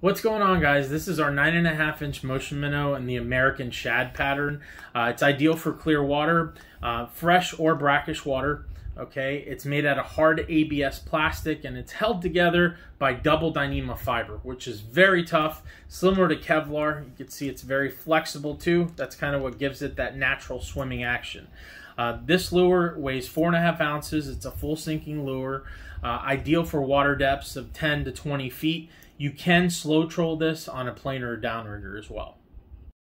What's going on, guys? This is our nine and a half inch motion minnow in the American shad pattern. Uh, it's ideal for clear water, uh, fresh or brackish water. Okay, it's made out of hard ABS plastic and it's held together by double Dyneema fiber, which is very tough, similar to Kevlar. You can see it's very flexible too. That's kind of what gives it that natural swimming action. Uh, this lure weighs four and a half ounces. It's a full sinking lure, uh, ideal for water depths of 10 to 20 feet. You can slow troll this on a planer or downrigger as well.